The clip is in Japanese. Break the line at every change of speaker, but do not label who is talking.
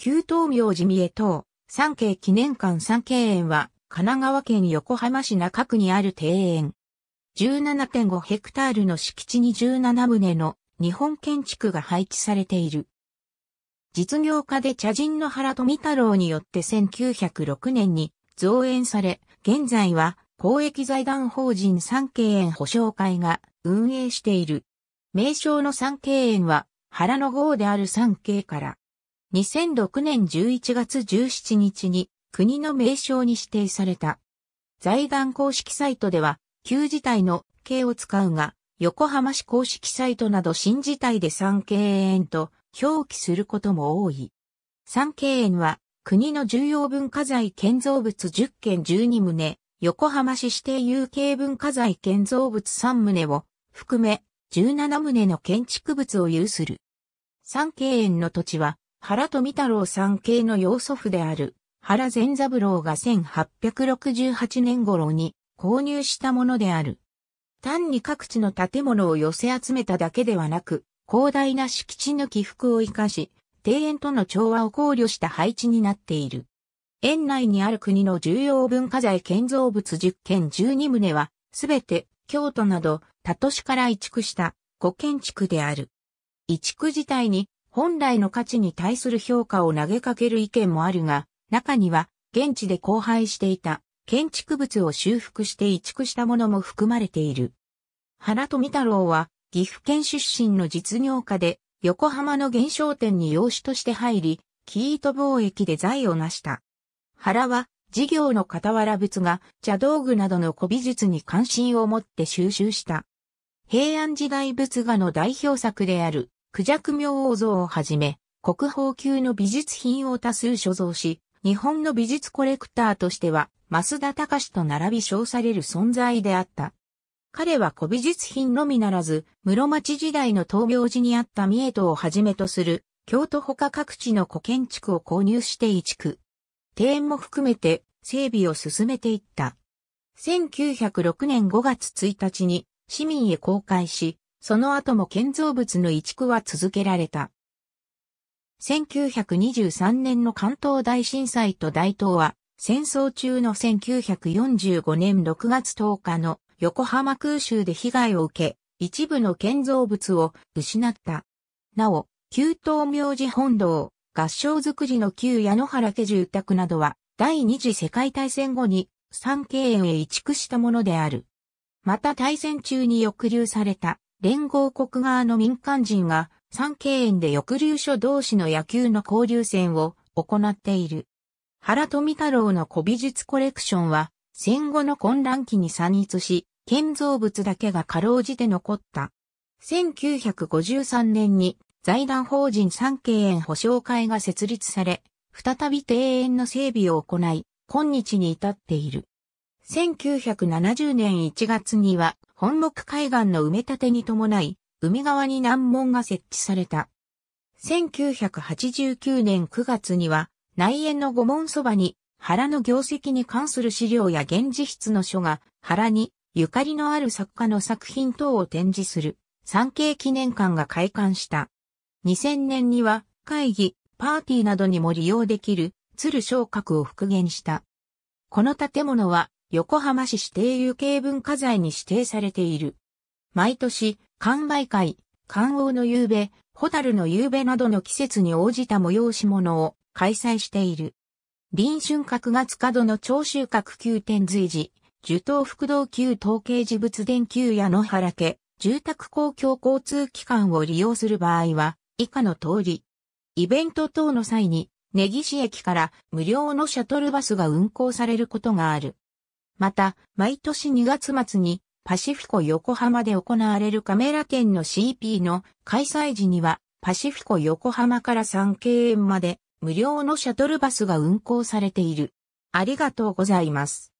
旧東明寺三重島、三景記念館三景園は、神奈川県横浜市中区にある庭園。17.5ヘクタールの敷地に17棟の日本建築が配置されている。実業家で茶人の原富太郎によって1906年に造園され、現在は公益財団法人三景園保証会が運営している。名称の三景園は原の号である三景から。2006年11月17日に国の名称に指定された。財団公式サイトでは旧字体の景を使うが、横浜市公式サイトなど新字体で三景園と表記することも多い。三景園は国の重要文化財建造物10件12棟、横浜市指定有形文化財建造物3棟を含め17棟の建築物を有する。三景園の土地は原富太郎三景の養祖父である原善三郎が1868年頃に購入したものである。単に各地の建物を寄せ集めただけではなく、広大な敷地の起伏を活かし、庭園との調和を考慮した配置になっている。園内にある国の重要文化財建造物10件12棟は、すべて京都など他都市から移築した古建築である。移築自体に本来の価値に対する評価を投げかける意見もあるが、中には現地で荒廃していた建築物を修復して移築したものも含まれている。原富太郎は岐阜県出身の実業家で横浜の現商店に養子として入り、キート貿易で財を成した。原は事業の傍ら物が茶道具などの古美術に関心を持って収集した。平安時代仏画の代表作であるクジャク明王像をはじめ、国宝級の美術品を多数所蔵し、日本の美術コレクターとしては増田隆と並び称される存在であった。彼は古美術品のみならず、室町時代の東明寺にあった三重塔をはじめとする、京都他各地の古建築を購入して移築。庭園も含めて整備を進めていった。1906年5月1日に市民へ公開し、その後も建造物の移築は続けられた。1923年の関東大震災と大東は戦争中の1945年6月10日の横浜空襲で被害を受け、一部の建造物を失った。なお、旧東明寺本堂、合掌造りの旧矢野原家住宅などは、第二次世界大戦後に三景園へ移築したものである。また大戦中に抑留された連合国側の民間人が三景園で抑留所同士の野球の交流戦を行っている。原富太郎の古美術コレクションは、戦後の混乱期に散逸し、建造物だけがかろうじて残った。1953年に財団法人三景園保証会が設立され、再び庭園の整備を行い、今日に至っている。1970年1月には、本木海岸の埋め立てに伴い、海側に難問が設置された。1989年9月には、内縁の御門そばに、原の業績に関する資料や現実室の書が、原にゆかりのある作家の作品等を展示する、産経記念館が開館した。2000年には、会議、パーティーなどにも利用できる、鶴昇格を復元した。この建物は、横浜市指定有形文化財に指定されている。毎年、完売会、観王の夕べ、ホタルの夕べなどの季節に応じた催し物を開催している。臨春閣月角の長州閣旧天随寺、樹東福道旧統計寺仏殿旧矢野原家、住宅公共交通機関を利用する場合は、以下の通り。イベント等の際に、根岸駅から無料のシャトルバスが運行されることがある。また、毎年2月末にパシフィコ横浜で行われるカメラ展の CP の開催時には、パシフィコ横浜から三景園まで無料のシャトルバスが運行されている。ありがとうございます。